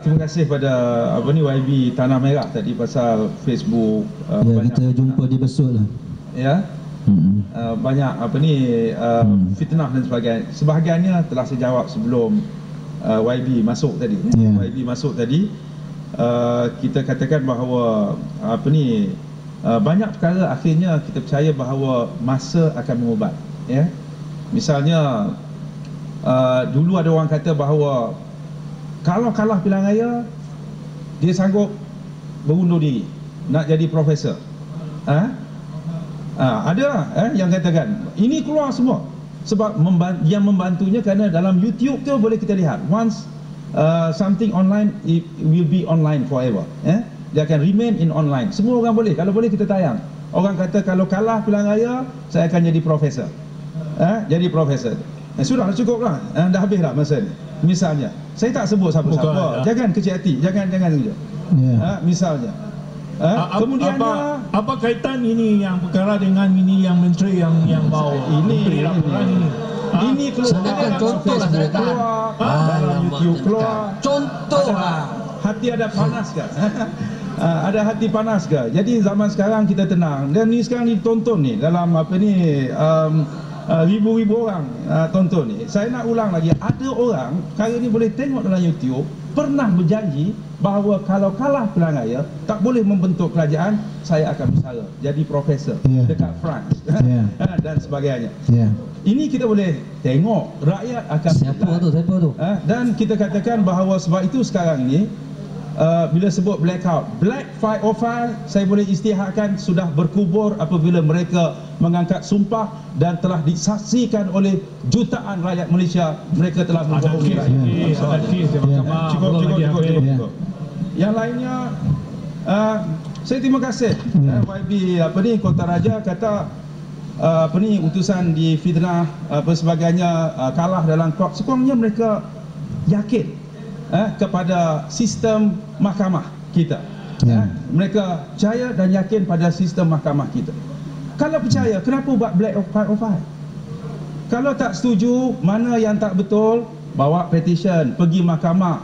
Terima kasih pada apa ni YB Tanah Merah tadi pasal Facebook uh, Ya, kita jumpa di besut lah. ya Hmm. uh, banyak apa ni uh, Hmm. fitnah dan sebagainya. Sebahagiannya telah saya jawab sebelum uh, YB masuk tadi. Ya. YB masuk tadi uh, kita katakan bahawa apa ni uh, banyak perkara akhirnya kita percaya bahawa masa akan mengubat ya. Misalnya uh, dulu ada orang kata bahawa kalau kalah pilihan raya dia sanggup berundur diri. Nak jadi profesor. Ha? Ha, ada eh, yang katakan ini keluar semua. Sebab memban- yang membantunya kerana dalam YouTube tu boleh kita lihat. Once uh, something online it will be online forever eh? Dia akan remain in online. Semua orang boleh. Kalau boleh kita tayang. Orang kata kalau kalah pilihan raya saya akan jadi profesor. Eh jadi profesor. Eh, sudah dah cukup lah eh, dah habis dah masa ni misalnya saya tak sebut siapa-siapa Bukan, ya. jangan kecil hati jangan jangan Ya. ha, misalnya ha, A- kemudiannya apa, apa kaitan ini yang perkara dengan ini yang menteri yang yang bawa Ini- menteri laporan ini? Ha? Ini keluar dalam contoh lah, senakan. keluar, Ah, dalam lama YouTube keluar. Contoh lah. Hati ada panas ke? Ah, ada hati panas ke? Jadi zaman sekarang kita tenang. Dan ni sekarang ditonton ni dalam apa ni um, uh, ribu-ribu orang uh, tonton ni. Saya nak ulang lagi. Ada orang kali ni boleh tengok dalam YouTube pernah berjanji bahawa kalau kalah pilihan raya tak boleh membentuk kerajaan saya akan bersara jadi profesor Ya. dekat France Ya. dan sebagainya. Ya. Ini kita boleh tengok rakyat akan Siapa tu? Siapa tu? Ha? Dan kita katakan bahawa sebab itu sekarang ni uh, bila sebut blackout, Black 505 saya boleh istiharkan sudah berkubur apabila mereka mengangkat sumpah dan telah disaksikan oleh jutaan rakyat Malaysia mereka telah membohongi rakyat. kes, ada kes di mahkamah. Cukup, belum cukup, lagi cukup, habis. cukup, Ya. cukup. Yang lainnya uh, saya terima kasih Ya. uh, YB apa ni Kota Raja kata uh, apa ni utusan di fitnah apa sebagainya uh, kalah dalam kod sekurangnya mereka yakin eh, kepada sistem mahkamah kita. Ya. eh, mereka percaya dan yakin pada sistem mahkamah kita. Kalau percaya kenapa buat black of five of five? Kalau tak setuju mana yang tak betul? Bawa petition pergi mahkamah.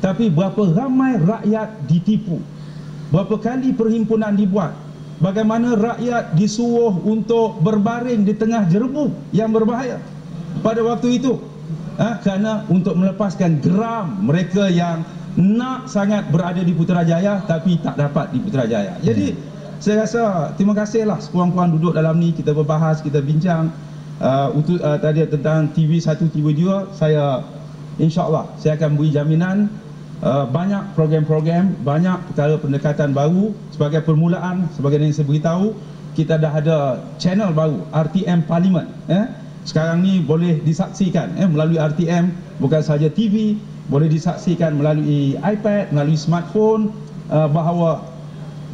Tapi berapa ramai rakyat ditipu? Berapa kali perhimpunan dibuat? Bagaimana rakyat disuruh untuk berbaring di tengah jerebu yang berbahaya? Pada waktu itu ha, kerana untuk melepaskan geram mereka yang nak sangat berada di Putrajaya tapi tak dapat di Putrajaya. Jadi saya rasa terima kasihlah sekurang-kurang duduk dalam ni kita berbahas kita bincang uh, untuk uh, tadi tentang TV 1 TV 2 saya insyaallah saya akan beri jaminan uh, banyak program-program banyak perkara pendekatan baru sebagai permulaan sebagai yang saya beritahu. Kita dah ada channel baru RTM Parlimen eh sekarang ni boleh disaksikan eh melalui RTM bukan sahaja TV boleh disaksikan melalui iPad melalui smartphone uh, bahawa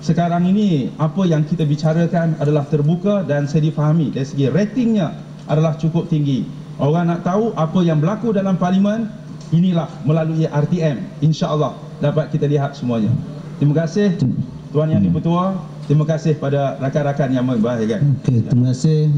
sekarang ini apa yang kita bicarakan adalah terbuka dan saya difahami dari segi ratingnya adalah cukup tinggi. Orang nak tahu apa yang berlaku dalam parlimen inilah melalui RTM insya-Allah dapat kita lihat semuanya. Terima kasih Tuan Yang Dipertua. Terima kasih pada rakan-rakan yang membahagikan. Okey, terima kasih